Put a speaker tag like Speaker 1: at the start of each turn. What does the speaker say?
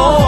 Speaker 1: Oh.